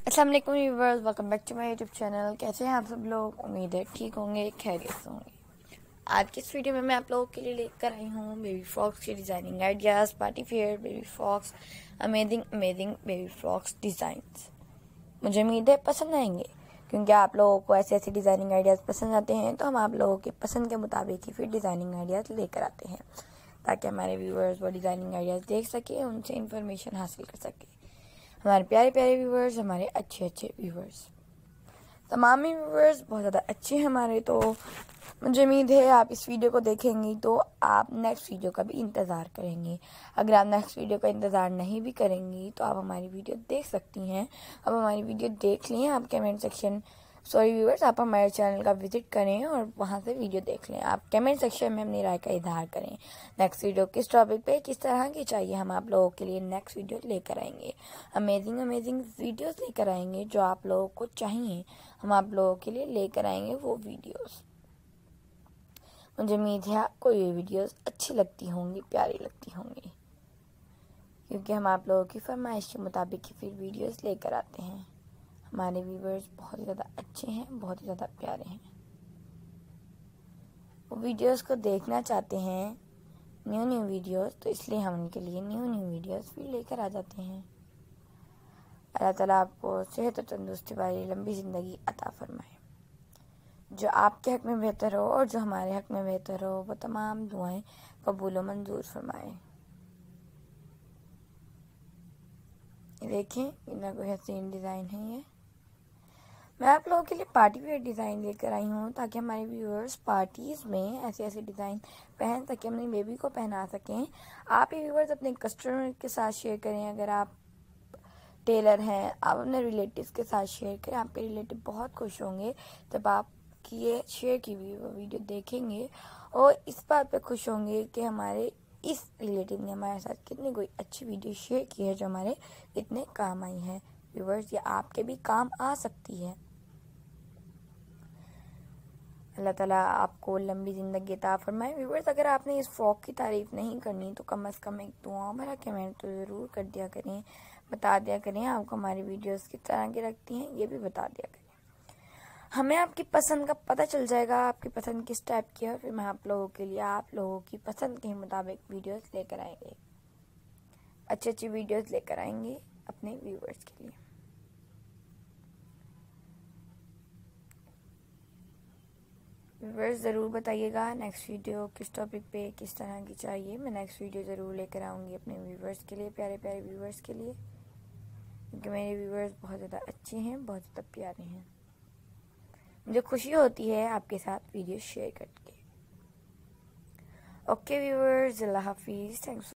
वालेकुम viewers welcome back to my YouTube channel कैसे हैं आप सब लोग? उम्मीद है ठीक होंगे, खैरियत से होंगे। आज की इस वीडियो में मैं आप लोगों के लिए लेकर आई हूँ बेबी फ्रॉक्स के designing ideas party wear baby frocks amazing amazing baby frocks designs मुझे उम्मीद है पसंद आएँगे, क्योंकि आप लोगों को ऐसे ऐसे डिज़ाइनिंग आइडियाज़ पसंद आते हैं तो हम आप लोगों के पसंद के मुताबिक ही फिर डिज़ाइनिंग आइडियाज़ लेकर आते हैं, ताकि हमारे व्यूवर्स वो डिज़ाइनिंग आइडियाज़ देख सकें, उनसे इन्फॉर्मेशन हासिल कर सकें। हमारे प्यारे प्यारे व्यूवर्स हमारे अच्छे अच्छे व्यूवर्स तमाम ही व्यूवर्स बहुत ज़्यादा अच्छे हैं हमारे तो मुझे उम्मीद है आप इस वीडियो को देखेंगी तो आप नेक्स्ट वीडियो का भी इंतज़ार करेंगे। अगर आप नेक्स्ट वीडियो का इंतज़ार नहीं भी करेंगी तो आप हमारी वीडियो देख सकती हैं। अब हमारी वीडियो देख लें, आप कमेंट सेक्शन सॉरी व्यूवर्स आप हमारे चैनल का विज़िट करें और वहाँ से वीडियो देख लें। आप कमेंट सेक्शन में अपनी राय का इजहार करें। नेक्स्ट वीडियो किस टॉपिक पे, किस तरह की चाहिए, हम आप लोगों के लिए नेक्स्ट वीडियो लेकर आएँगे। अमेजिंग अमेजिंग वीडियोस लेकर आएँगे, जो आप लोगों को चाहिए, हम आप लोगों के लिए लेकर आएँगे वो वीडियोस मुझे उम्मीद है आपको ये वीडियोस अच्छी लगती होंगी, प्यारी लगती होंगी। क्योंकि हम आप लोगों की फरमाइश के मुताबिक ही फिर वीडियोस लेकर आते हैं। हमारे व्यूवर्स बहुत ही ज़्यादा अच्छे हैं, बहुत ही ज़्यादा प्यारे हैं। वो वीडियोस को देखना चाहते हैं न्यू न्यू वीडियोस तो इसलिए हम उनके लिए न्यू न्यू वीडियोस भी लेकर आ जाते हैं। अल्लाह ताला आपको सेहत और तंदुरुस्ती वाली लंबी ज़िंदगी अता फरमाए। जो आपके हक में बेहतर हो और जो हमारे हक में बेहतर हो, वो तमाम दुआएँ कबूल व मंजूर फरमाए। देखें, इतना कोई हसीन डिज़ाइन है ये। मैं आप लोगों के लिए पार्टी वेयर डिज़ाइन लेकर आई हूँ ताकि हमारे व्यूअर्स पार्टीज़ में ऐसे ऐसे डिज़ाइन पहन सकें, अपनी बेबी को पहना सकें। आप ये व्यूअर्स अपने कस्टमर के साथ शेयर करें, अगर आप टेलर हैं, आप अपने रिलेटिव्स के साथ शेयर करें, आपके रिलेटिव बहुत खुश होंगे जब आप ये शेयर की हुई वो वीडियो देखेंगे और इस बात पे खुश होंगे कि हमारे इस रिलेटिव ने हमारे साथ कितनी कोई अच्छी वीडियो शेयर की है जो हमारे इतने काम आई है। व्यूवर्स ये आपके भी काम आ सकती है। अल्लाह ताला आपको लंबी ज़िंदगी ता फरमाए। व्यूवर्स अगर आपने इस फ्रॉक की तारीफ़ नहीं करनी तो कम अज़ कम एक दुआ भरा कमेंट तो ज़रूर कर दिया करें, बता दिया करें। आपको हमारी वीडियोस किस तरह की रखती हैं, ये भी बता दिया करें। हमें आपकी पसंद का पता चल जाएगा, आपकी पसंद किस टाइप की है फिर मैं आप लोगों के लिए, आप लोगों की पसंद के मुताबिक वीडियोस लेकर आएँगे। अच्छी अच्छी वीडियोस लेकर आएँगे अपने व्यूवर्स के लिए। व्यूवर्स ज़रूर बताइएगा नेक्स्ट वीडियो किस टॉपिक पे किस तरह की चाहिए। मैं नेक्स्ट वीडियो ज़रूर लेकर आऊँगी अपने व्यूवर्स के लिए प्यारे प्यारे व्यूवर्स के लिए। क्योंकि मेरे व्यूवर्स बहुत ज़्यादा अच्छे हैं, बहुत ज़्यादा प्यारे हैं। मुझे खुशी होती है आपके साथ वीडियो शेयर करके। ओके व्यूवर्स अल्लाह हाफिज़। थैंक्स